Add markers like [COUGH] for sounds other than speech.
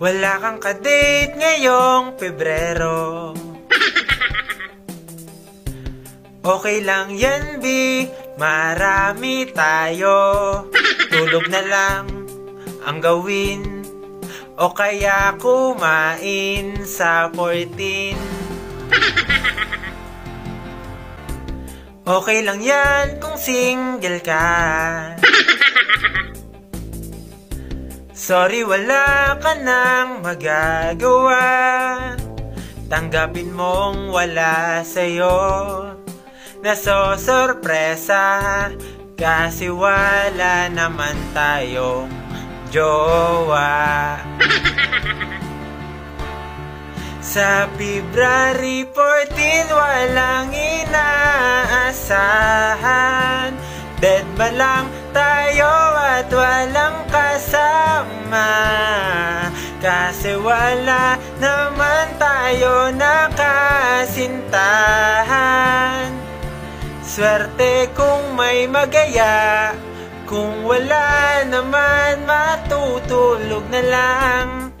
Wala kang kadate ngayong Pebrero. Okay lang yan, B. Marami tayo. Tulog na lang ang gawin. O kaya kumain sa 14 Okay lang yan kung single ka Sorry, wala ka nang magagawa. Tanggapin mong wala sa'yo. Nasosorpresa Kasi wala naman tayong jowa. [LAUGHS] Sa February 14, walang inaasahan. Dead ba lang tayo at walang kasama Kasi wala naman tayo nakasintahan. Swerte kung may magaya. Kung wala naman matutulog na lang